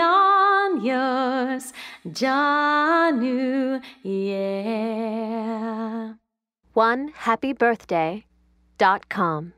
on yours, Janu, yeah. One happy birthday dot com.